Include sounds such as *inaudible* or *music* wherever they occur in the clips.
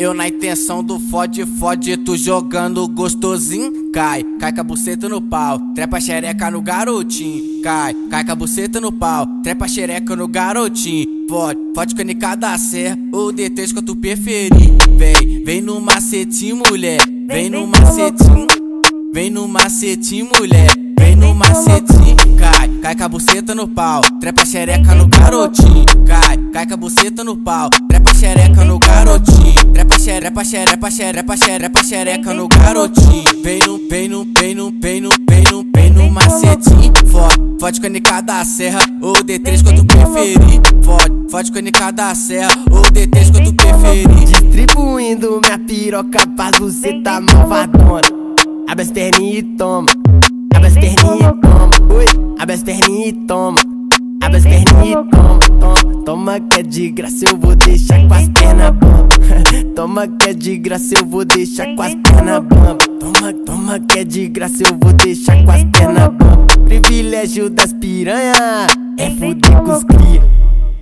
Eu na intenção do fode, fode, tu jogando gostosinho. Cai, cai com a buceta no pau, trepa xereca no garotinho. Cai, cai com a buceta no pau, trepa xereca no garotinho. Fode, fode com nica da serra, o D3 que tu preferir. Vem, vem no macetinho, mulher, vem no macetinho. Vem no macetinho, mulher, vem no macetinho. Cai, cai com a buceta no pau, trepa xereca no garotinho. Cai, cai com a buceta no pau, trepa xereca no garotinho. Trepa xerepa, xerepa, xerepa, xerepa, xereca no garotinho. Vem no, vem no, vem no, vem no, vem no, vem no macetinho. Fode, fode com nica da serra, ou D3 quando preferir. Fode, fode com nica da serra, ou D3 quando preferir. Distribuindo minha piroca pra você tá malvadona. Abre as perninhas e toma. Abre as perninhas e toma. Oi, abre as perninhas e toma. Abre as perninhas e toma. Toma, toma que é de graça, eu vou deixar com as pernas bamba. *laughs* Toma que é de graça, eu vou deixar com as pernas bamba. Toma, toma que é de graça, eu vou deixar com as pernas bamba. Privilégio das piranha é fuder com os cria.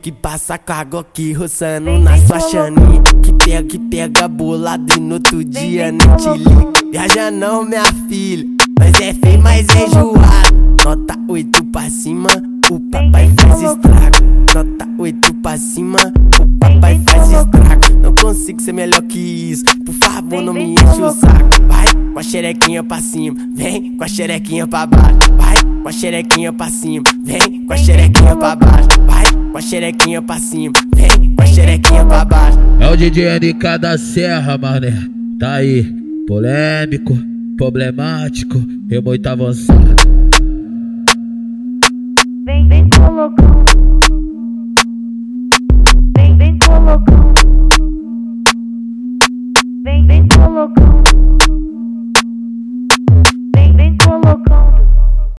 Que passa com água aqui roçando na sua chaninha. Que pega, que pega bolado e no outro dia nem te liga. Viaja não, minha filha, mas é feio, mas é enjoado. Nota 8 pra cima, o papai faz estrago. Nota 8 pra cima, o papai faz estrago. Não consigo ser melhor que isso, por favor, não me enche o saco. Vai com a xerequinha pra cima, vem com a xerequinha pra baixo. Vai com a xerequinha pra cima, vem com a xerequinha pra baixo. Vai com a xerequinha pra cima, vem com a xerequinha pra baixo. É o DJ NK da Serra, mané. Tá aí, polêmico, problemático e muito avançado. Vem,